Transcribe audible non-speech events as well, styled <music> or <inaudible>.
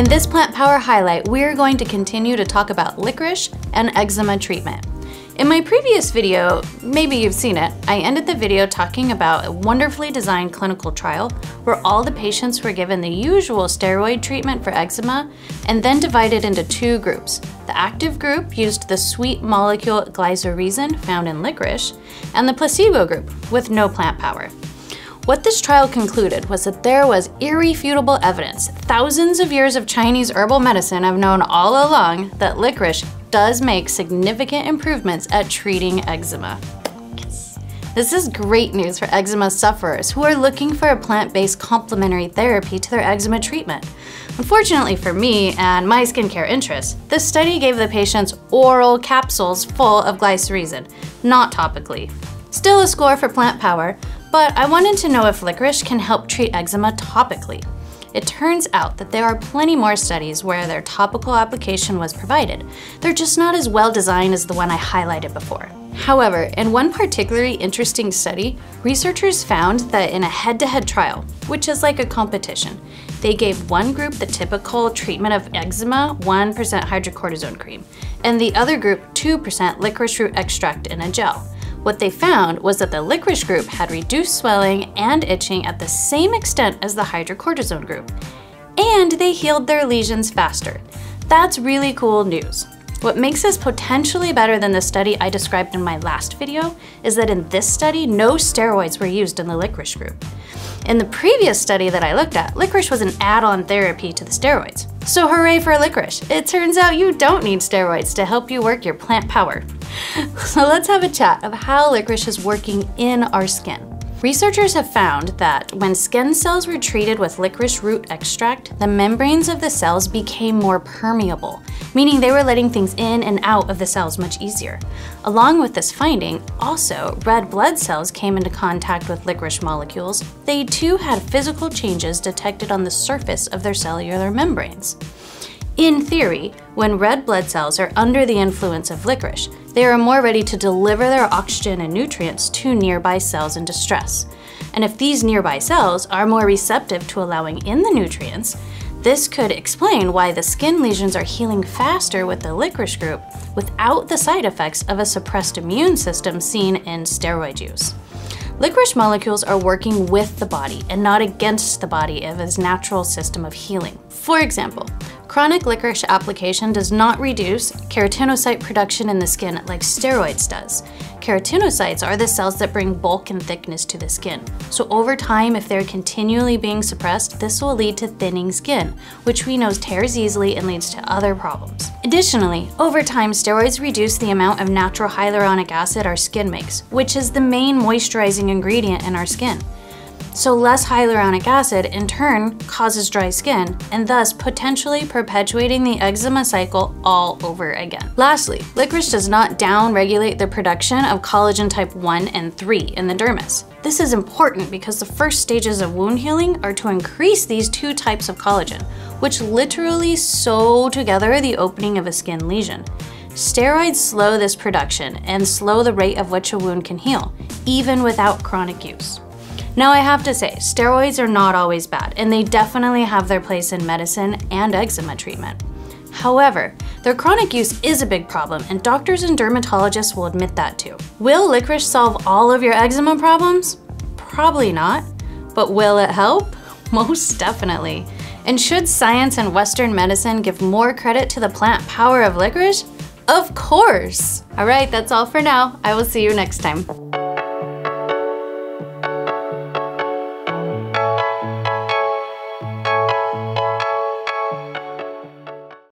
In this Plant Power highlight, we're going to continue to talk about licorice and eczema treatment. In my previous video, maybe you've seen it, I ended the video talking about a wonderfully designed clinical trial where all the patients were given the usual steroid treatment for eczema and then divided into two groups. The active group used the sweet molecule glycyrrhizin found in licorice, and the placebo group with no plant power. What this trial concluded was that there was irrefutable evidence, thousands of years of Chinese herbal medicine have known all along that licorice does make significant improvements at treating eczema. This is great news for eczema sufferers who are looking for a plant-based complementary therapy to their eczema treatment. Unfortunately for me and my skincare interests, this study gave the patients oral capsules full of glycyrrhizin, not topically. Still a score for plant power, but I wanted to know if licorice can help treat eczema topically. It turns out that there are plenty more studies where their topical application was provided. They're just not as well designed as the one I highlighted before. However, in one particularly interesting study, researchers found that in a head-to-head -head trial, which is like a competition, they gave one group the typical treatment of eczema, 1% hydrocortisone cream, and the other group 2% licorice root extract in a gel. What they found was that the licorice group had reduced swelling and itching at the same extent as the hydrocortisone group, and they healed their lesions faster. That's really cool news. What makes this potentially better than the study I described in my last video is that in this study, no steroids were used in the licorice group. In the previous study that I looked at, licorice was an add-on therapy to the steroids. So hooray for licorice! It turns out you don't need steroids to help you work your plant power. <laughs> So let's have a chat of how licorice is working in our skin. Researchers have found that when skin cells were treated with licorice root extract, the membranes of the cells became more permeable, meaning they were letting things in and out of the cells much easier. Along with this finding, also, red blood cells came into contact with licorice molecules. They too had physical changes detected on the surface of their cellular membranes. In theory, when red blood cells are under the influence of licorice, they are more ready to deliver their oxygen and nutrients to nearby cells in distress. And if these nearby cells are more receptive to allowing in the nutrients, this could explain why the skin lesions are healing faster with the licorice group without the side effects of a suppressed immune system seen in steroid use. Licorice molecules are working with the body and not against the body of its natural system of healing. For example, Chronic licorice application does not reduce keratinocyte production in the skin like steroids does. Keratinocytes are the cells that bring bulk and thickness to the skin. So over time, if they're continually being suppressed, this will lead to thinning skin, which we know tears easily and leads to other problems. Additionally, over time, steroids reduce the amount of natural hyaluronic acid our skin makes, which is the main moisturizing ingredient in our skin. So less hyaluronic acid in turn causes dry skin and thus potentially perpetuating the eczema cycle all over again. Lastly, licorice does not down-regulate the production of collagen type 1 and 3 in the dermis. This is important because the first stages of wound healing are to increase these two types of collagen, which literally sew together the opening of a skin lesion. Steroids slow this production and slow the rate of which a wound can heal, even without chronic use. Now I have to say, steroids are not always bad, and they definitely have their place in medicine and eczema treatment. However, their chronic use is a big problem, and doctors and dermatologists will admit that too. Will licorice solve all of your eczema problems? Probably not. But will it help? <laughs> Most definitely. And should science and Western medicine give more credit to the plant power of licorice? Of course! Alright, that's all for now. I will see you next time.